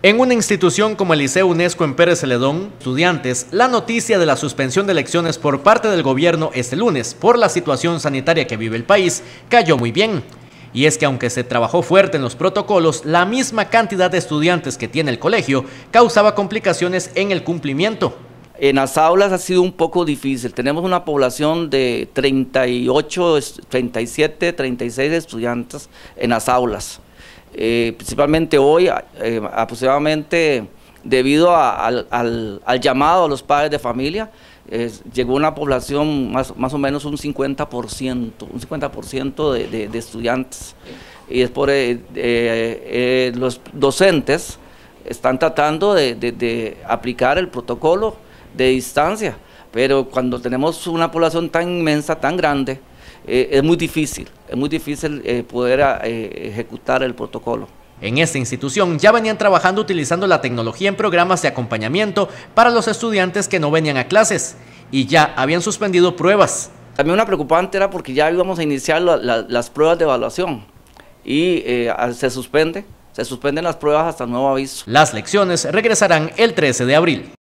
En una institución como el Liceo UNESCO en Pérez Celedón, estudiantes, la noticia de la suspensión de elecciones por parte del gobierno este lunes por la situación sanitaria que vive el país cayó muy bien. Y es que aunque se trabajó fuerte en los protocolos, la misma cantidad de estudiantes que tiene el colegio causaba complicaciones en el cumplimiento. En las aulas ha sido un poco difícil. Tenemos una población de 38, 37, 36 estudiantes en las aulas. Eh, principalmente hoy, eh, aproximadamente debido al, llamado a los padres de familia, llegó una población más, más o menos un 50%, un 50% de, estudiantes. Y es por eh, los docentes están tratando de, aplicar el protocolo de distancia, pero cuando tenemos una población tan inmensa, tan grande, eh, es muy difícil, es muy difícil eh, poder eh, ejecutar el protocolo. En esta institución ya venían trabajando utilizando la tecnología en programas de acompañamiento para los estudiantes que no venían a clases y ya habían suspendido pruebas. También una preocupante era porque ya íbamos a iniciar las pruebas de evaluación y se suspende, se suspenden las pruebas hasta nuevo aviso. Las lecciones regresarán el 13 de abril.